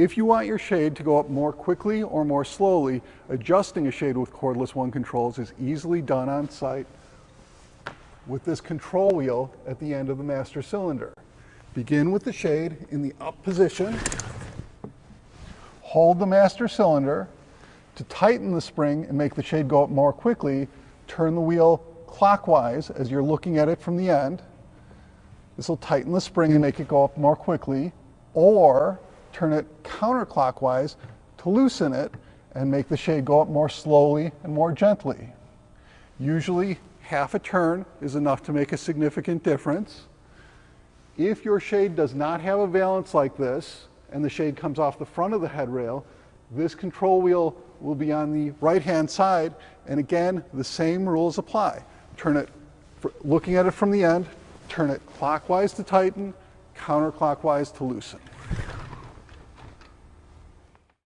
If you want your shade to go up more quickly or more slowly, adjusting a shade with cordless one controls is easily done on site with this control wheel at the end of the master cylinder. Begin with the shade in the up position. Hold the master cylinder. To tighten the spring and make the shade go up more quickly, turn the wheel clockwise as you're looking at it from the end. This will tighten the spring and make it go up more quickly. Or turn it counterclockwise to loosen it and make the shade go up more slowly and more gently. Usually half a turn is enough to make a significant difference. If your shade does not have a valance like this and the shade comes off the front of the headrail, this control wheel will be on the right hand side and again the same rules apply. Turn it, looking at it from the end, turn it clockwise to tighten, counterclockwise to loosen.